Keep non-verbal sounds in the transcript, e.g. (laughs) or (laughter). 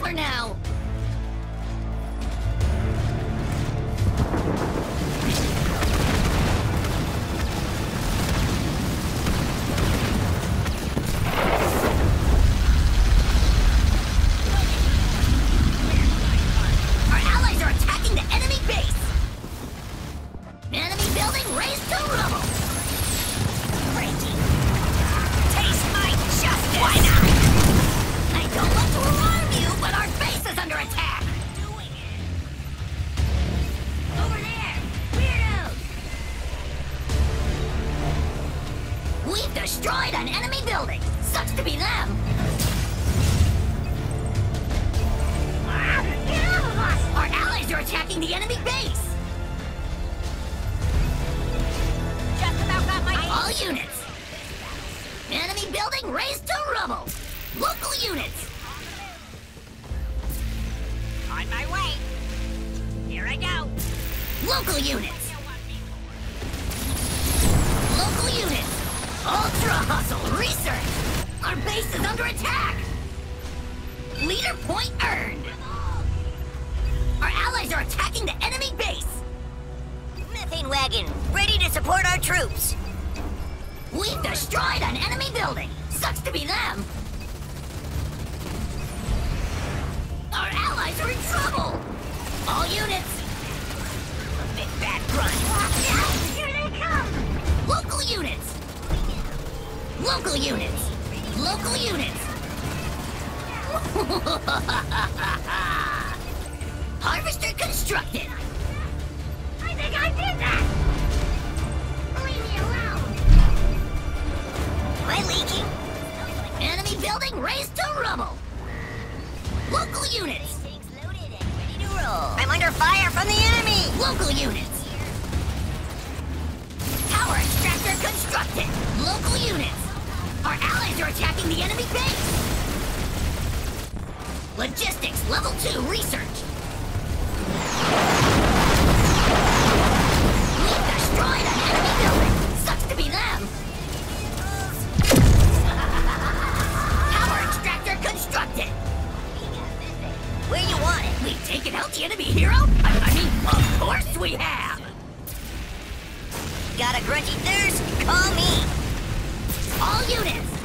wrestler now! We've destroyed an enemy building! Sucks to be them! Our allies are attacking the enemy base! Just about got my... All units! Enemy building razed to rubble! Local units! On my way! Here I go! Local units! Under attack! Leader point earned! Our allies are attacking the enemy base! Methane wagon, ready to support our troops! We've destroyed an enemy building! Sucks to be them! Our allies are in trouble! All units! Big bad grunt! Here they come! Local units! Local units! Local units! (laughs) Harvester constructed! I think I did that! Leave me alone! Am I leaking? Enemy building razed to rubble! Local units! I'm under fire from the enemy! Local units! Tower extractor constructed! Local units! Our allies are attacking the enemy base! Logistics level 2 research! We've destroyed an enemy building! Sucks to be them! (laughs) Tower extractor constructed! Where you want it? We've taken out the enemy hero? I, I mean, of course we have! Got a grungy thirst? Call me! All units!